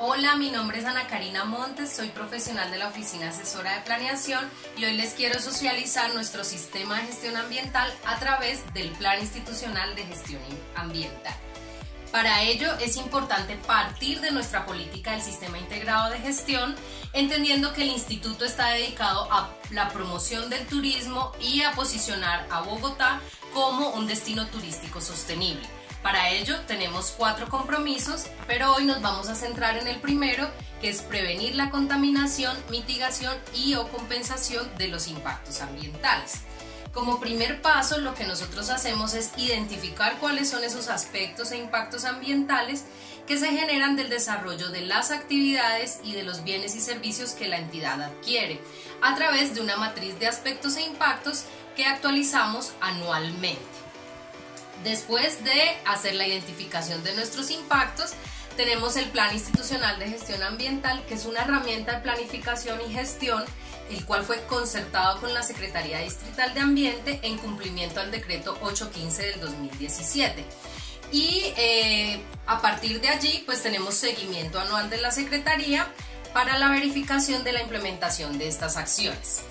Hola, mi nombre es Ana Karina Montes, soy profesional de la Oficina Asesora de Planeación y hoy les quiero socializar nuestro sistema de gestión ambiental a través del Plan Institucional de Gestión Ambiental. Para ello es importante partir de nuestra política del Sistema Integrado de Gestión, entendiendo que el instituto está dedicado a la promoción del turismo y a posicionar a Bogotá como un destino turístico sostenible. Para ello tenemos cuatro compromisos, pero hoy nos vamos a centrar en el primero, que es prevenir la contaminación, mitigación y o compensación de los impactos ambientales. Como primer paso, lo que nosotros hacemos es identificar cuáles son esos aspectos e impactos ambientales que se generan del desarrollo de las actividades y de los bienes y servicios que la entidad adquiere, a través de una matriz de aspectos e impactos que actualizamos anualmente. Después de hacer la identificación de nuestros impactos, tenemos el Plan Institucional de Gestión Ambiental, que es una herramienta de planificación y gestión, el cual fue concertado con la Secretaría Distrital de Ambiente en cumplimiento al decreto 815 del 2017. Y eh, a partir de allí, pues tenemos seguimiento anual de la Secretaría para la verificación de la implementación de estas acciones.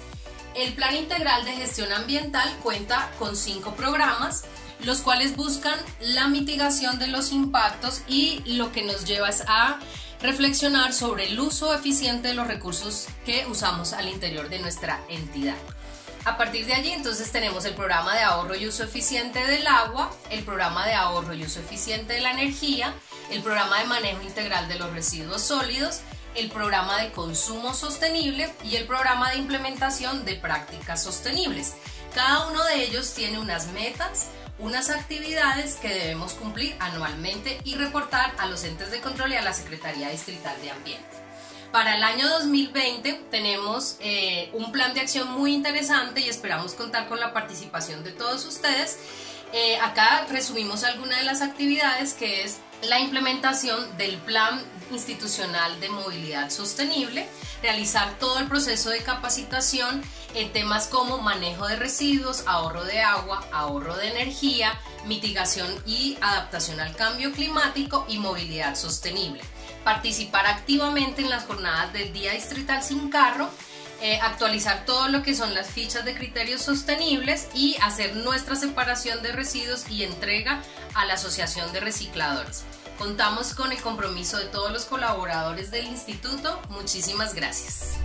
El Plan Integral de Gestión Ambiental cuenta con cinco programas los cuales buscan la mitigación de los impactos y lo que nos lleva es a reflexionar sobre el uso eficiente de los recursos que usamos al interior de nuestra entidad. A partir de allí entonces tenemos el programa de ahorro y uso eficiente del agua, el programa de ahorro y uso eficiente de la energía, el programa de manejo integral de los residuos sólidos, el programa de consumo sostenible y el programa de implementación de prácticas sostenibles. Cada uno de ellos tiene unas metas, unas actividades que debemos cumplir anualmente y reportar a los entes de control y a la Secretaría Distrital de Ambiente. Para el año 2020 tenemos eh, un plan de acción muy interesante y esperamos contar con la participación de todos ustedes. Eh, acá resumimos algunas de las actividades que es la implementación del Plan Institucional de Movilidad Sostenible, realizar todo el proceso de capacitación en temas como manejo de residuos, ahorro de agua, ahorro de energía, mitigación y adaptación al cambio climático y movilidad sostenible. Participar activamente en las jornadas del Día Distrital sin Carro, eh, actualizar todo lo que son las fichas de criterios sostenibles y hacer nuestra separación de residuos y entrega a la Asociación de Recicladores. Contamos con el compromiso de todos los colaboradores del instituto. Muchísimas gracias.